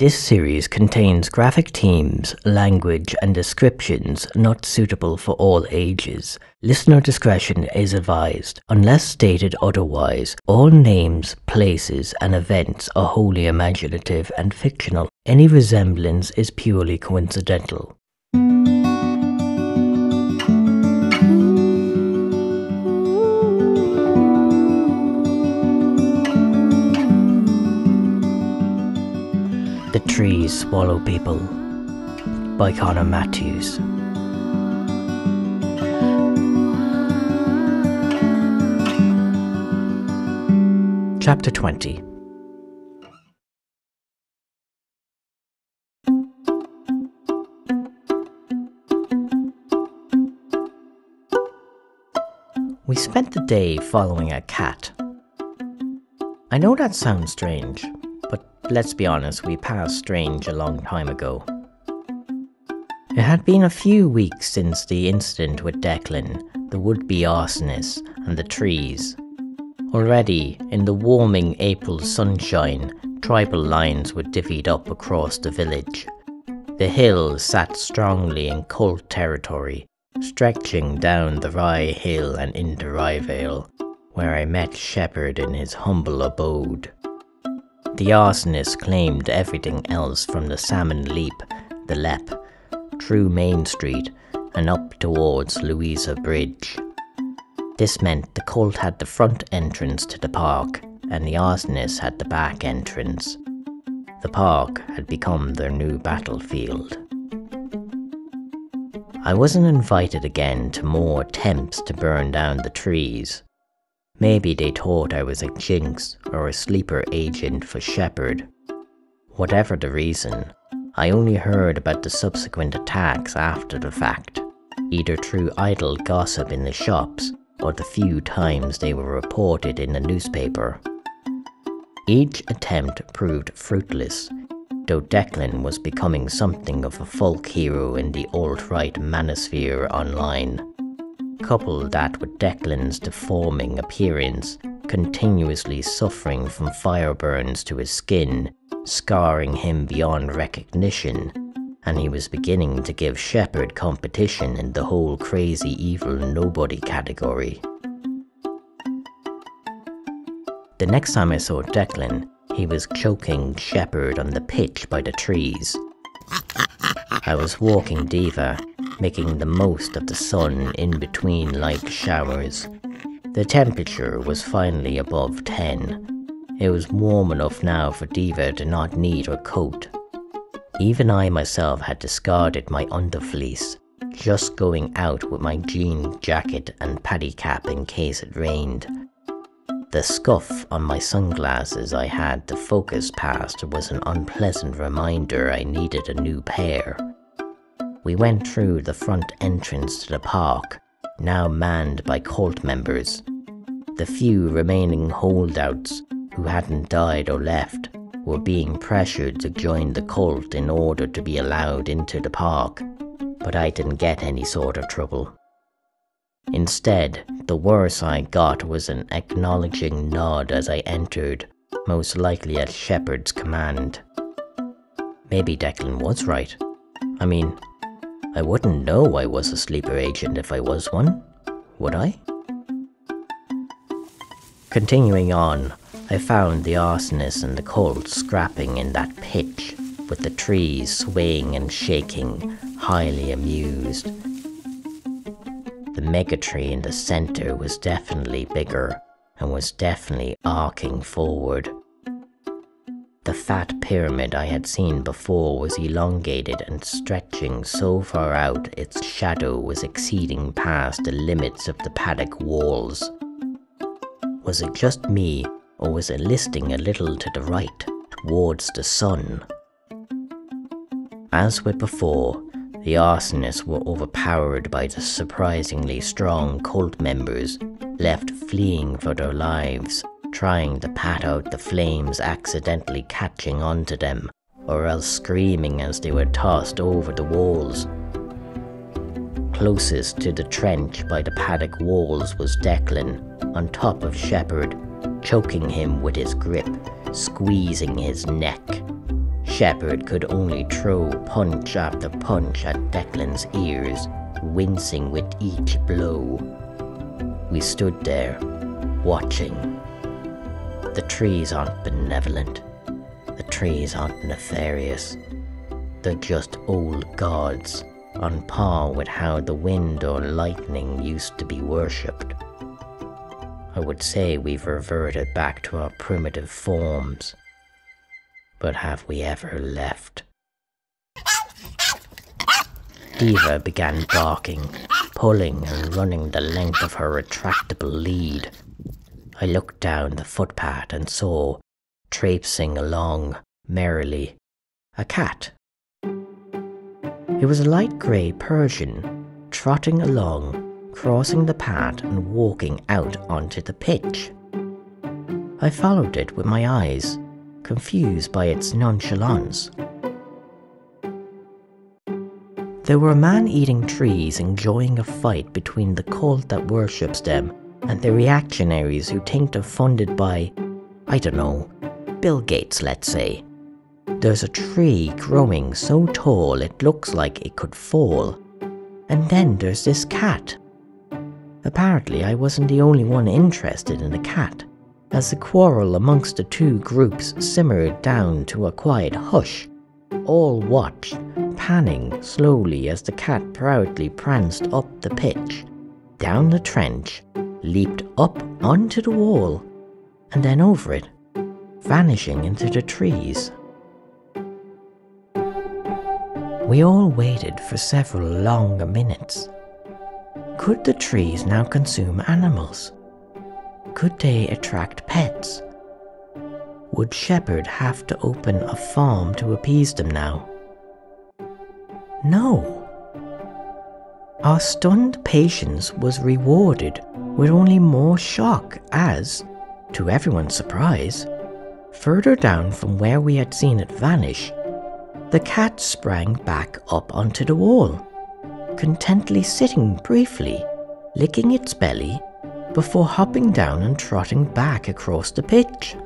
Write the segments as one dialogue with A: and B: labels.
A: This series contains graphic themes, language, and descriptions not suitable for all ages. Listener discretion is advised. Unless stated otherwise, all names, places, and events are wholly imaginative and fictional. Any resemblance is purely coincidental. Swallow People by Conor Matthews. Chapter 20 We spent the day following a cat. I know that sounds strange, but let's be honest, we passed Strange a long time ago. It had been a few weeks since the incident with Declan, the would be arsonist, and the trees. Already, in the warming April sunshine, tribal lines were divvied up across the village. The hill sat strongly in cult territory, stretching down the Rye Hill and into Ryevale, where I met Shepherd in his humble abode. The arsonist claimed everything else from the Salmon Leap, the Lep, through Main Street, and up towards Louisa Bridge. This meant the cult had the front entrance to the park, and the arsonist had the back entrance. The park had become their new battlefield. I wasn't invited again to more attempts to burn down the trees. Maybe they thought I was a jinx or a sleeper agent for Shepherd. Whatever the reason, I only heard about the subsequent attacks after the fact, either through idle gossip in the shops or the few times they were reported in the newspaper. Each attempt proved fruitless, though Declan was becoming something of a folk hero in the alt-right manosphere online. Couple that with Declan's deforming appearance, continuously suffering from fire burns to his skin, scarring him beyond recognition, and he was beginning to give Shepherd competition in the whole crazy evil nobody category. The next time I saw Declan, he was choking Shepherd on the pitch by the trees. I was walking Diva, making the most of the sun in between light showers. The temperature was finally above 10. It was warm enough now for Diva to not need her coat. Even I myself had discarded my underfleece, just going out with my jean jacket and paddy cap in case it rained. The scuff on my sunglasses I had to focus past was an unpleasant reminder I needed a new pair. We went through the front entrance to the park, now manned by cult members. The few remaining holdouts who hadn't died or left were being pressured to join the cult in order to be allowed into the park, but I didn't get any sort of trouble. Instead, the worse I got was an acknowledging nod as I entered, most likely at Shepherd's command. Maybe Declan was right. I mean, I wouldn't know I was a sleeper agent if I was one, would I? Continuing on, I found the arsonist and the cult scrapping in that pitch, with the trees swaying and shaking, highly amused. The megatree in the center was definitely bigger and was definitely arcing forward. The fat pyramid I had seen before was elongated and stretching so far out its shadow was exceeding past the limits of the paddock walls. Was it just me, or was it listing a little to the right, towards the sun? As with before, the arsonists were overpowered by the surprisingly strong cult members, left fleeing for their lives trying to pat out the flames accidentally catching onto them, or else screaming as they were tossed over the walls. Closest to the trench by the paddock walls was Declan, on top of Shepherd, choking him with his grip, squeezing his neck. Shepherd could only throw punch after punch at Declan's ears, wincing with each blow. We stood there, watching. The trees aren't benevolent. The trees aren't nefarious. They're just old gods, on par with how the wind or lightning used to be worshipped. I would say we've reverted back to our primitive forms. But have we ever left? Diva began barking, pulling and running the length of her retractable lead. I looked down the footpath and saw, traipsing along merrily, a cat. It was a light grey Persian, trotting along, crossing the path and walking out onto the pitch. I followed it with my eyes, confused by its nonchalance. There were man eating trees enjoying a fight between the cult that worships them and the reactionaries who think they're funded by, I don't know, Bill Gates, let's say. There's a tree growing so tall it looks like it could fall. And then there's this cat. Apparently, I wasn't the only one interested in the cat, as the quarrel amongst the two groups simmered down to a quiet hush. All watched, panning slowly as the cat proudly pranced up the pitch, down the trench, leaped up onto the wall, and then over it, vanishing into the trees. We all waited for several longer minutes. Could the trees now consume animals? Could they attract pets? Would Shepherd have to open a farm to appease them now? No. Our stunned patience was rewarded with only more shock as, to everyone's surprise, further down from where we had seen it vanish, the cat sprang back up onto the wall, contently sitting briefly, licking its belly, before hopping down and trotting back across the pitch.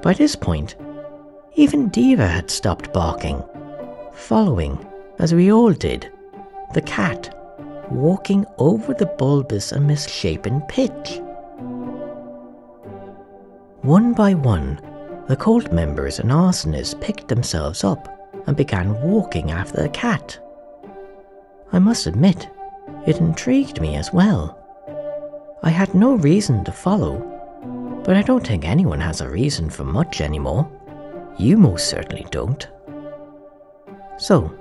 A: By this point, even Diva had stopped barking, following, as we all did, the cat walking over the bulbous and misshapen pitch. One by one, the cult members and arsonists picked themselves up and began walking after the cat. I must admit, it intrigued me as well. I had no reason to follow, but I don't think anyone has a reason for much anymore. You most certainly don't. So,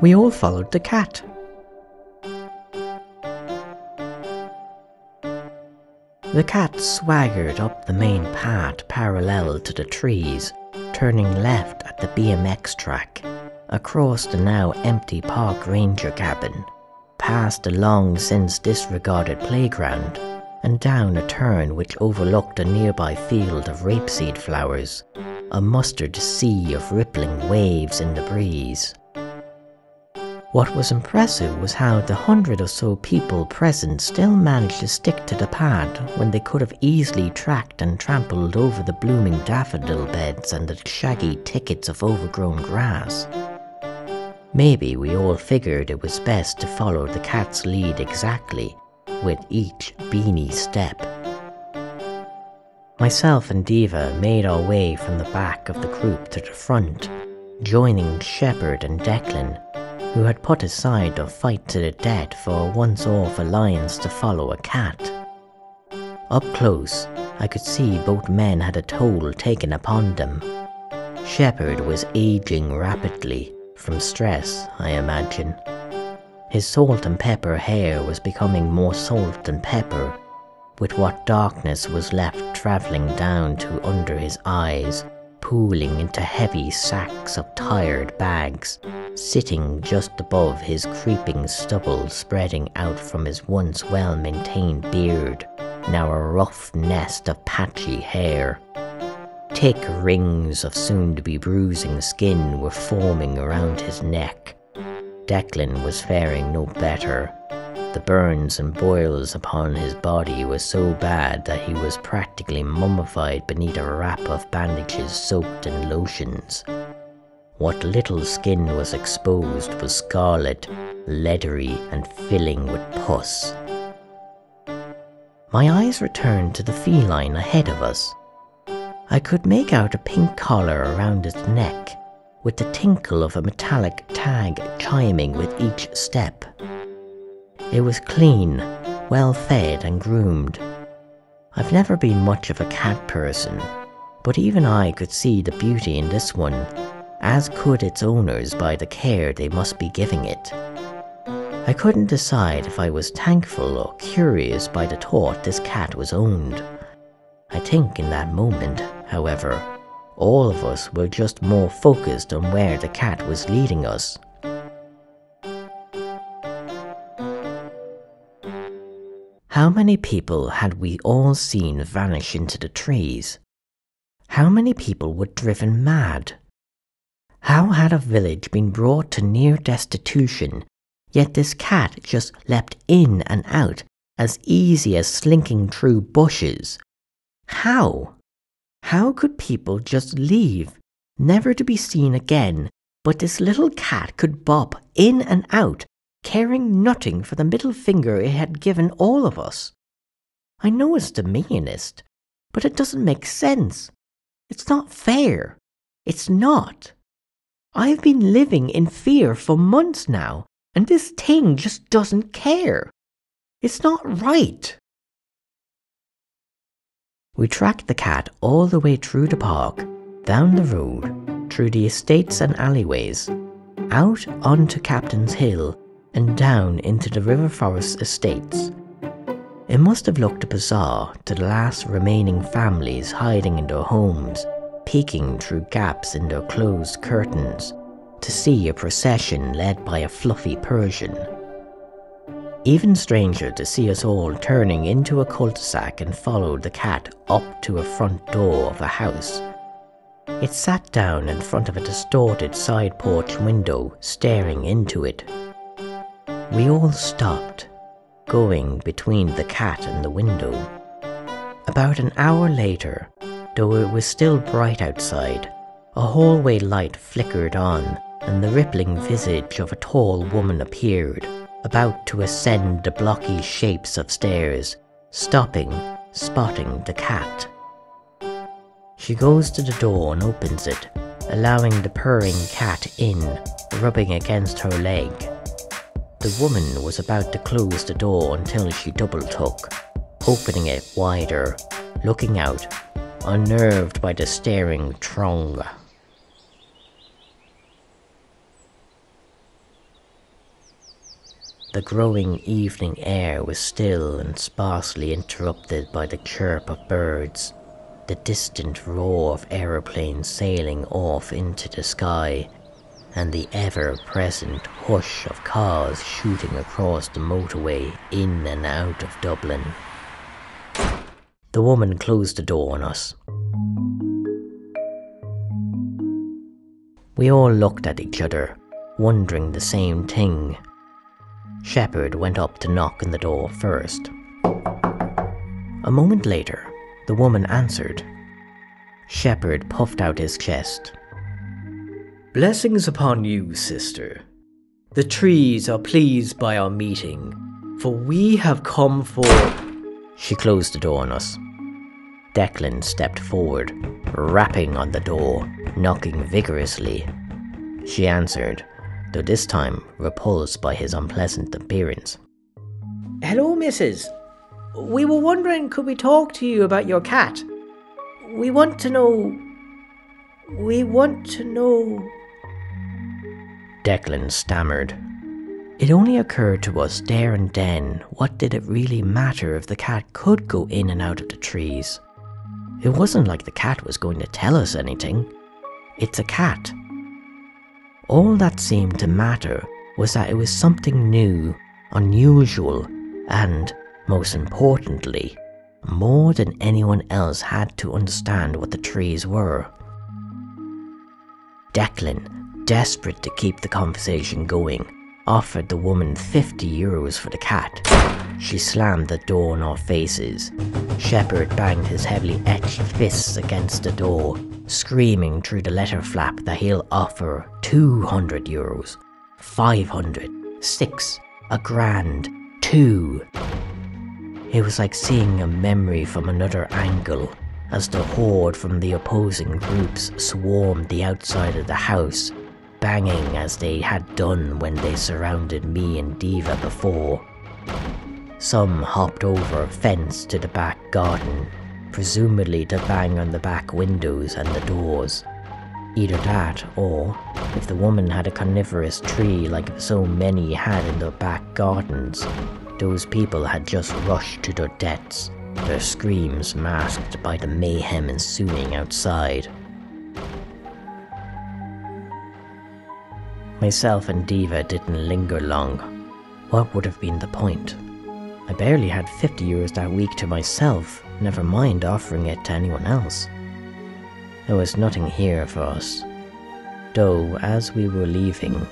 A: we all followed the cat. The cat swaggered up the main path parallel to the trees, turning left at the BMX track, across the now empty park ranger cabin, past the long since disregarded playground, and down a turn which overlooked a nearby field of rapeseed flowers, a mustard sea of rippling waves in the breeze. What was impressive was how the hundred or so people present still managed to stick to the path when they could have easily tracked and trampled over the blooming daffodil beds and the shaggy thickets of overgrown grass. Maybe we all figured it was best to follow the cat's lead exactly, with each beanie step. Myself and Diva made our way from the back of the group to the front, joining Shepherd and Declan who had put aside a fight to the death for a once off alliance to follow a cat. Up close, I could see both men had a toll taken upon them. Shepherd was aging rapidly, from stress, I imagine. His salt and pepper hair was becoming more salt and pepper, with what darkness was left travelling down to under his eyes pooling into heavy sacks of tired bags, sitting just above his creeping stubble spreading out from his once well maintained beard, now a rough nest of patchy hair. Thick rings of soon to be bruising skin were forming around his neck. Declan was faring no better, The burns and boils upon his body were so bad that he was practically mummified beneath a wrap of bandages soaked in lotions. What little skin was exposed was scarlet, leathery, and filling with pus. My eyes returned to the feline ahead of us. I could make out a pink collar around its neck, with the tinkle of a metallic tag chiming with each step. It was clean, well fed, and groomed. I've never been much of a cat person, but even I could see the beauty in this one, as could its owners by the care they must be giving it. I couldn't decide if I was thankful or curious by the thought this cat was owned. I think in that moment, however, all of us were just more focused on where the cat was leading us. How many people had we all seen vanish into the trees? How many people were driven mad? How had a village been brought to near destitution, yet this cat just leapt in and out as easy as slinking through bushes? How? How could people just leave, never to be seen again, but this little cat could bop in and out, caring nothing for the middle finger it had given all of us? I know it's the but it doesn't make sense. It's not fair. It's not. I've been living in fear for months now, and this thing just doesn't care. It's not right. We tracked the cat all the way through the park, down the road, through the estates and alleyways, out onto Captain's Hill, and down into the River Forest estates. It must have looked bizarre to the last remaining families hiding in their homes, peeking through gaps in their closed curtains, to see a procession led by a fluffy Persian even stranger to see us all turning into a cul-de-sac and follow the cat up to a front door of a house. It sat down in front of a distorted side porch window, staring into it. We all stopped, going between the cat and the window. About an hour later, though it was still bright outside, a hallway light flickered on and the rippling visage of a tall woman appeared about to ascend the blocky shapes of stairs, stopping, spotting the cat. She goes to the door and opens it, allowing the purring cat in, rubbing against her leg. The woman was about to close the door until she double took, opening it wider, looking out, unnerved by the staring throng. The growing evening air was still and sparsely interrupted by the chirp of birds, the distant roar of aeroplanes sailing off into the sky, and the ever present hush of cars shooting across the motorway in and out of Dublin. The woman closed the door on us. We all looked at each other, wondering the same thing. Shepherd went up to knock on the door first. A moment later, the woman answered. Shepherd puffed out his chest. Blessings upon you, sister. The trees are pleased by our meeting, for we have come for. She closed the door on us. Declan stepped forward, rapping on the door, knocking vigorously. She answered, though this time repulsed by his unpleasant appearance. Hello, missus. We were wondering could we talk to you about your cat? We want to know. We want to know. Declan stammered. It only occurred to us there and then what did it really matter if the cat could go in and out of the trees? It wasn't like the cat was going to tell us anything. It's a cat, all that seemed to matter was that it was something new, unusual, and, most importantly, more than anyone else had to understand what the trees were. Declan, desperate to keep the conversation going, offered the woman 50 euros for the cat. She slammed the door in our faces. Shepherd banged his heavily etched fists against the door, screaming through the letter flap that he'll offer 200 euros, 500, 6, a grand, 2. It was like seeing a memory from another angle as the horde from the opposing groups swarmed the outside of the house, banging as they had done when they surrounded me and Diva before. Some hopped over a fence to the back garden, presumably to bang on the back windows and the doors. Either that, or, if the woman had a carnivorous tree like so many had in their back gardens, those people had just rushed to their deaths, their screams masked by the mayhem ensuing outside. Myself and Diva didn't linger long. What would have been the point? I barely had 50 euros that week to myself, never mind offering it to anyone else. There was nothing here for us. Though, as we were leaving,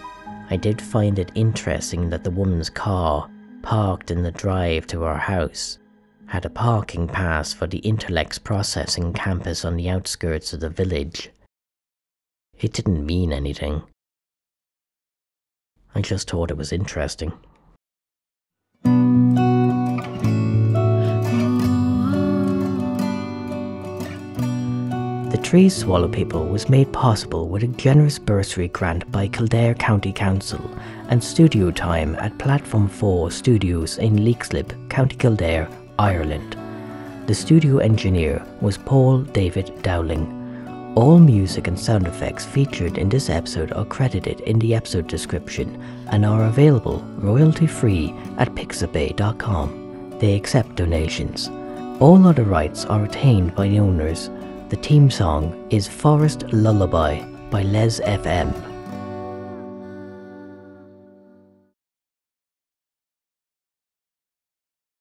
A: I did find it interesting that the woman's car, parked in the drive to our house, had a parking pass for the Intellex processing campus on the outskirts of the village. It didn't mean anything. I just thought it was interesting. The Trees Swallow People was made possible with a generous bursary grant by Kildare County Council and studio time at Platform 4 Studios in Leixlip, County Kildare, Ireland. The studio engineer was Paul David Dowling. All music and sound effects featured in this episode are credited in the episode description and are available royalty free at pixabay.com. They accept donations. All other rights are retained by the owners the theme song is Forest Lullaby by Les FM.